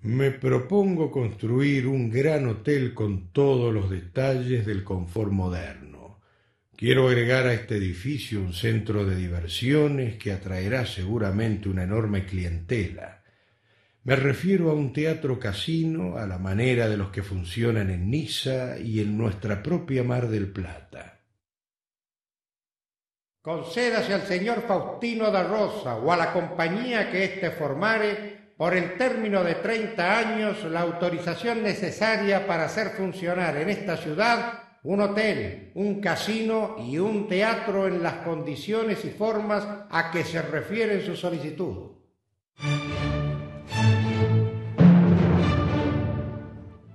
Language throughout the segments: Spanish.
Me propongo construir un gran hotel con todos los detalles del confort moderno. Quiero agregar a este edificio un centro de diversiones que atraerá seguramente una enorme clientela. Me refiero a un teatro casino a la manera de los que funcionan en Niza y en nuestra propia Mar del Plata. Concédase al señor Faustino da Rosa o a la compañía que éste formare por el término de treinta años la autorización necesaria para hacer funcionar en esta ciudad un hotel, un casino y un teatro en las condiciones y formas a que se refiere su solicitud.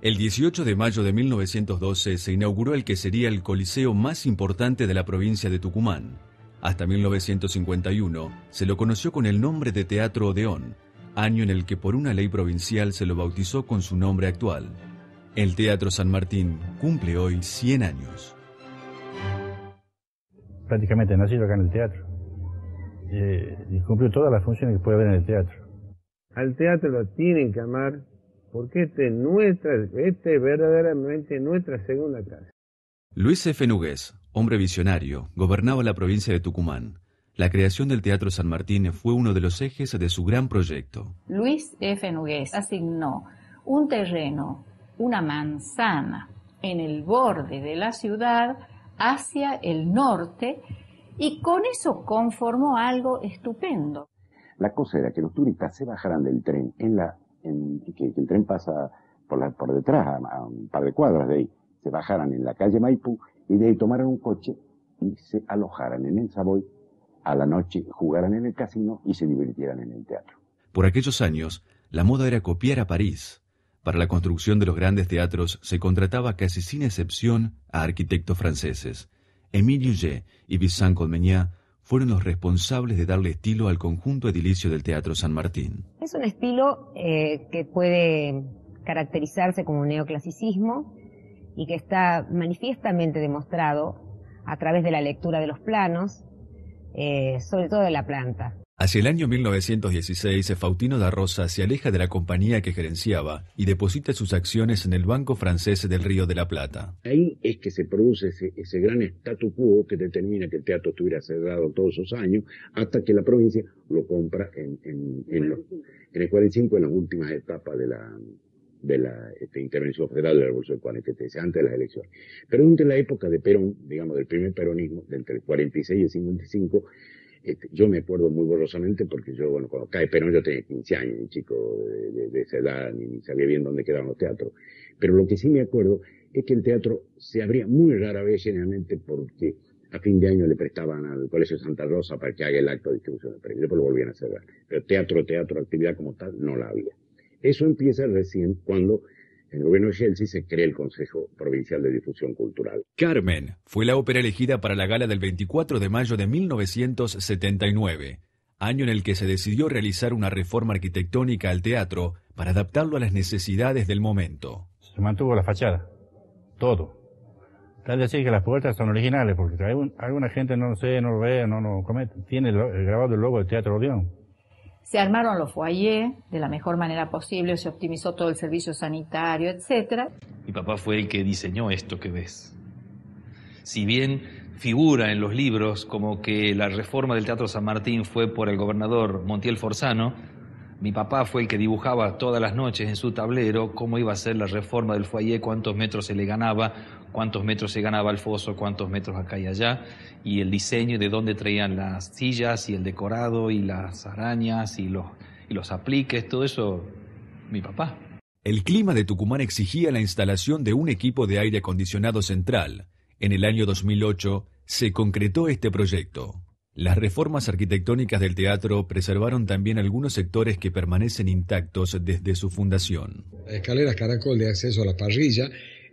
El 18 de mayo de 1912 se inauguró el que sería el coliseo más importante de la provincia de Tucumán. Hasta 1951 se lo conoció con el nombre de Teatro Odeón, año en el que por una ley provincial se lo bautizó con su nombre actual. El Teatro San Martín cumple hoy 100 años. Prácticamente nacido acá en el teatro. Eh, y cumplió todas las funciones que puede haber en el teatro. Al teatro lo tienen que amar porque este es, nuestra, este es verdaderamente nuestra segunda casa. Luis F. Nugués, hombre visionario, gobernaba la provincia de Tucumán. La creación del Teatro San Martín fue uno de los ejes de su gran proyecto. Luis F. Nugués asignó un terreno, una manzana, en el borde de la ciudad hacia el norte y con eso conformó algo estupendo. La cosa era que los turistas se bajaran del tren en la que, el tren pasa por, la, por detrás, a, un par de cuadras de ahí, se bajaran en la calle Maipú y de ahí tomaran un coche y se alojaran en el Savoy, a la noche jugaran en el casino y se divirtieran en el teatro. Por aquellos años, la moda era copiar a París. Para la construcción de los grandes teatros se contrataba casi sin excepción a arquitectos franceses. Émile Huget y Vincent Colmegnat fueron los responsables de darle estilo al conjunto edilicio del Teatro San Martín. Es un estilo eh, que puede caracterizarse como neoclasicismo y que está manifiestamente demostrado a través de la lectura de los planos, eh, sobre todo de la planta. Hacia el año 1916, Faustino da Rosa se aleja de la compañía que gerenciaba y deposita sus acciones en el Banco Francés del Río de la Plata. Ahí es que se produce ese, gran statu quo que determina que el teatro estuviera cerrado todos esos años, hasta que la provincia lo compra en, en, el 45, en las últimas etapas de la, de la este, intervención federal de la Revolución 43, antes de las elecciones. Pero durante la época de Perón, digamos, del primer peronismo, entre el 46 y el 55, este, yo me acuerdo muy borrosamente porque yo, bueno, cuando cae Perón yo tenía 15 años, un chico de, esa edad, ni, sabía bien dónde quedaban los teatros. Pero lo que sí me acuerdo es que el teatro se abría muy rara vez generalmente porque a fin de año le prestaban al Colegio Santa Rosa para que haga el acto de distribución de premios, después lo volvían a cerrar. Pero teatro, teatro, actividad como tal, no la había. Eso empieza recién cuando en el gobierno de Chelsea se crea el Consejo Provincial de Difusión Cultural. Carmen fue la ópera elegida para la gala del 24 de mayo de 1979, año en el que se decidió realizar una reforma arquitectónica al teatro para adaptarlo a las necesidades del momento. Se mantuvo la fachada, todo. Tal decir que las puertas son originales, porque alguna gente no lo sé, no lo ve, no lo comete. Tiene grabado el logo del Teatro Odeón. Se armaron los foyers de la mejor manera posible, se optimizó todo el servicio sanitario, etc. Mi papá fue el que diseñó esto que ves. Si bien figura en los libros como que la reforma del Teatro San Martín fue por el gobernador Montiel Forzano, mi papá fue el que dibujaba todas las noches en su tablero cómo iba a ser la reforma del foyer, cuántos metros se le ganaba, cuántos metros se ganaba el foso, cuántos metros acá y allá, y el diseño de dónde traían las sillas y el decorado y las arañas y los, y los apliques, todo eso, mi papá. El clima de Tucumán exigía la instalación de un equipo de aire acondicionado central. En el año 2008 se concretó este proyecto. Las reformas arquitectónicas del teatro preservaron también algunos sectores que permanecen intactos desde su fundación. Escaleras caracol de acceso a la parrilla,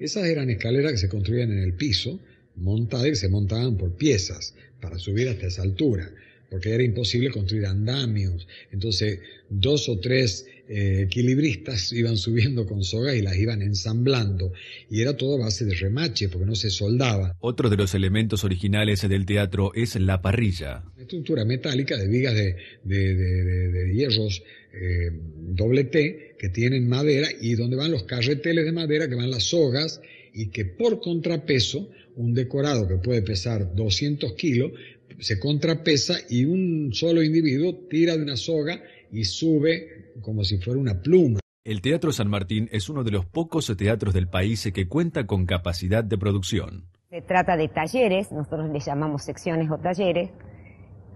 esas eran escaleras que se construían en el piso, montadas y se montaban por piezas para subir hasta esa altura, porque era imposible construir andamios. Entonces, dos o tres eh, equilibristas iban subiendo con soga y las iban ensamblando. Y era todo a base de remache, porque no se soldaba. Otro de los elementos originales del teatro es la parrilla. Una estructura metálica de vigas de, de, hierros eh, doble T que tienen madera y donde van los carreteles de madera, que van las sogas y que por contrapeso, un decorado que puede pesar 200 kilos, se contrapesa y un solo individuo tira de una soga y sube como si fuera una pluma. El Teatro San Martín es uno de los pocos teatros del país que cuenta con capacidad de producción. Se trata de talleres, nosotros le llamamos secciones o talleres,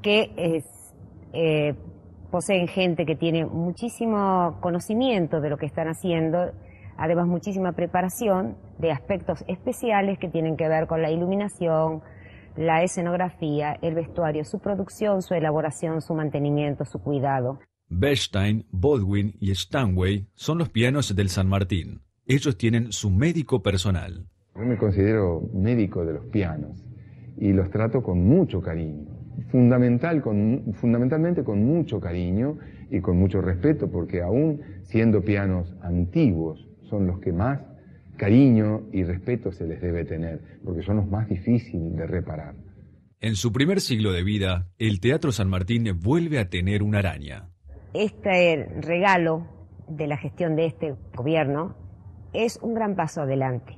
que es, eh, poseen gente que tiene muchísimo conocimiento de lo que están haciendo, además muchísima preparación de aspectos especiales que tienen que ver con la iluminación, la escenografía, el vestuario, su producción, su elaboración, su mantenimiento, su cuidado. Bechstein, Bodwin y Stanway son los pianos del San Martín. Ellos tienen su médico personal. Yo me considero médico de los pianos y los trato con mucho cariño, fundamental con, fundamentalmente con mucho cariño y con mucho respeto, porque aún siendo pianos antiguos son los que más cariño y respeto se les debe tener, porque son los más difíciles de reparar. En su primer siglo de vida, el Teatro San Martín vuelve a tener una araña. Este regalo de la gestión de este gobierno es un gran paso adelante,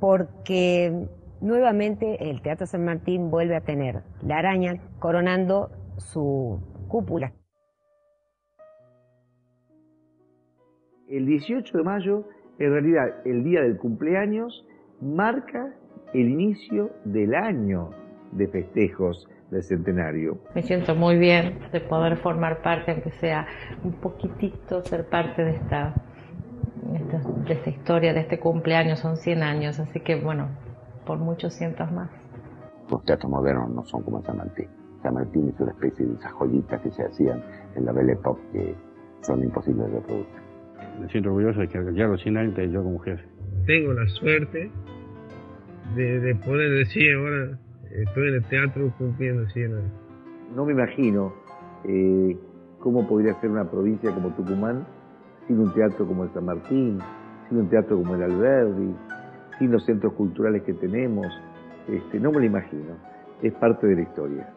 porque nuevamente el Teatro San Martín vuelve a tener la araña coronando su cúpula. El 18 de mayo, en realidad, el día del cumpleaños marca el inicio del año de festejos del centenario. Me siento muy bien de poder formar parte, aunque sea un poquitito, ser parte de esta, de esta historia, de este cumpleaños, son 100 años, así que bueno, por muchos cientos más. Los teatros modernos no son como San Martín. San Martín es una especie de esas joyitas que se hacían en la Belle Époque que son imposibles de reproducir. Me siento orgulloso de que ya a los 100 años yo como jefe. Tengo la suerte de, de poder decir ahora estoy en el teatro cumpliendo 100 años. No me imagino eh, cómo podría ser una provincia como Tucumán sin un teatro como el San Martín, sin un teatro como el Alberdi, sin los centros culturales que tenemos. Este, no me lo imagino. Es parte de la historia.